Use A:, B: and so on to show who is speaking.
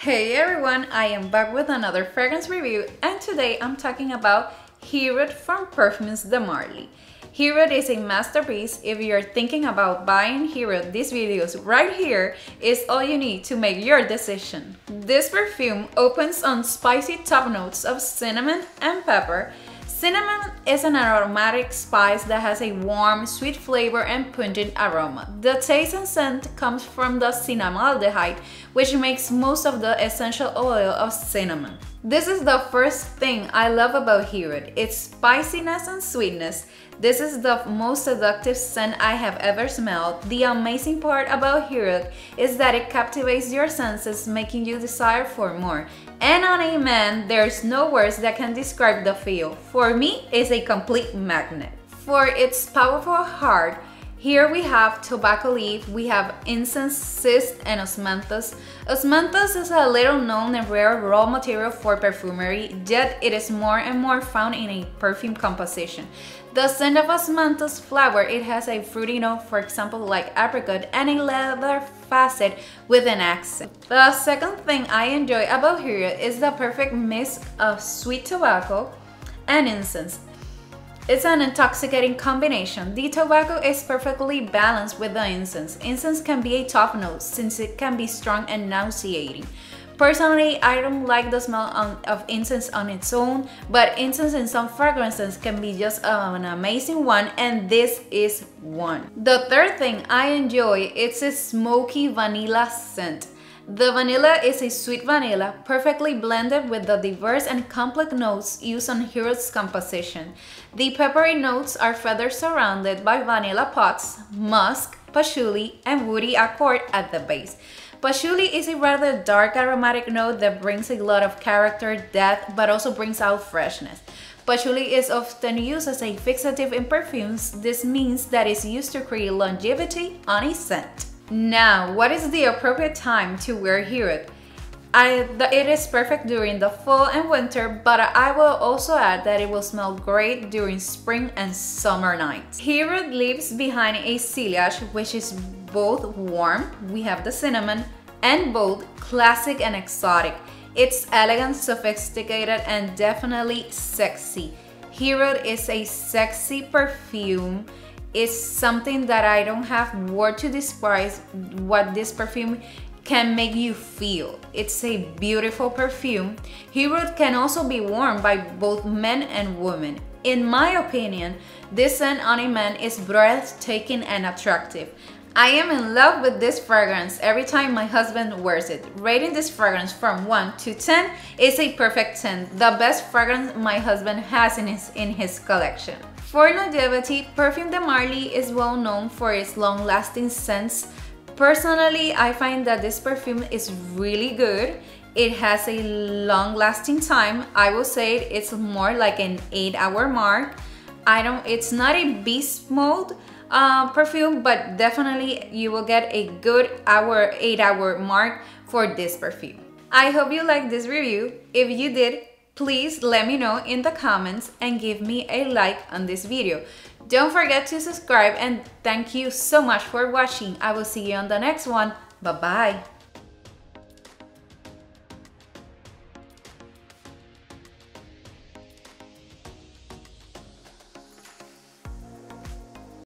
A: Hey everyone, I am back with another fragrance review and today I'm talking about Herod from Parfums de Marly. Herod is a masterpiece. If you're thinking about buying Herod, these videos right here is all you need to make your decision. This perfume opens on spicy top notes of cinnamon and pepper Cinnamon is an aromatic spice that has a warm, sweet flavor and pungent aroma. The taste and scent comes from the cinnamaldehyde, which makes most of the essential oil of cinnamon. This is the first thing I love about Herod, its spiciness and sweetness. This is the most seductive scent I have ever smelled. The amazing part about Herod is that it captivates your senses, making you desire for more. And on a man, there's no words that can describe the feel. For me, it's a complete magnet. For its powerful heart, here we have tobacco leaf, we have incense, cyst, and osmanthus. Osmanthus is a little known and rare raw material for perfumery, yet it is more and more found in a perfume composition. The scent of osmanthus flower, it has a fruity note, for example, like apricot, and a leather facet with an accent. The second thing I enjoy about here is the perfect mix of sweet tobacco and incense. It's an intoxicating combination. The tobacco is perfectly balanced with the incense. Incense can be a top note since it can be strong and nauseating. Personally, I don't like the smell of incense on its own, but incense in some fragrances can be just an amazing one and this is one. The third thing I enjoy is a smoky vanilla scent. The vanilla is a sweet vanilla, perfectly blended with the diverse and complex notes used on Herod's composition. The peppery notes are further surrounded by vanilla pods, musk, patchouli, and woody accord at the base. Patchouli is a rather dark aromatic note that brings a lot of character, depth, but also brings out freshness. Patchouli is often used as a fixative in perfumes. This means that it's used to create longevity on a scent. Now, what is the appropriate time to wear Herod? I, the, it is perfect during the fall and winter, but I will also add that it will smell great during spring and summer nights. Herod leaves behind a sillage which is both warm, we have the cinnamon, and both classic and exotic. It's elegant, sophisticated, and definitely sexy. Herod is a sexy perfume is something that I don't have word to describe what this perfume can make you feel. It's a beautiful perfume. Herod can also be worn by both men and women. In my opinion, this scent on a man is breathtaking and attractive. I am in love with this fragrance every time my husband wears it. Rating this fragrance from 1 to 10 is a perfect 10, the best fragrance my husband has in his, in his collection. For longevity, Parfums de Marly is well known for its long-lasting scents. Personally, I find that this perfume is really good. It has a long-lasting time. I will say it's more like an 8-hour mark. I don't. It's not a beast mode uh, perfume, but definitely you will get a good hour, 8-hour mark for this perfume. I hope you liked this review. If you did, Please let me know in the comments and give me a like on this video. Don't forget to subscribe and thank you so much for watching. I will see you on the next one. Bye bye.